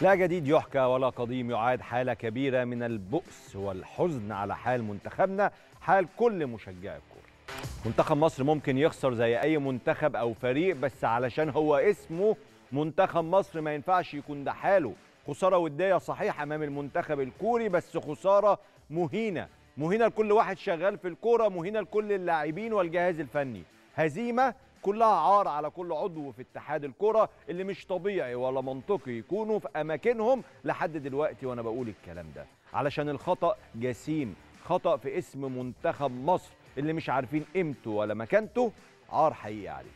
لا جديد يحكى ولا قديم يعاد حالة كبيرة من البؤس والحزن على حال منتخبنا حال كل مشجعي الكورة. منتخب مصر ممكن يخسر زي أي منتخب أو فريق بس علشان هو اسمه منتخب مصر ما ينفعش يكون ده حاله. خسارة ودية صحيح أمام المنتخب الكوري بس خسارة مهينة. مهينة لكل واحد شغال في الكورة مهينة لكل اللاعبين والجهاز الفني. هزيمة كلها عار على كل عضو في اتحاد الكرة اللي مش طبيعي ولا منطقي يكونوا في أماكنهم لحد دلوقتي وأنا بقول الكلام ده علشان الخطأ جسيم خطأ في اسم منتخب مصر اللي مش عارفين قيمته ولا مكانته عار حقيقي عليه